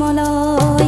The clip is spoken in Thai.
มลอย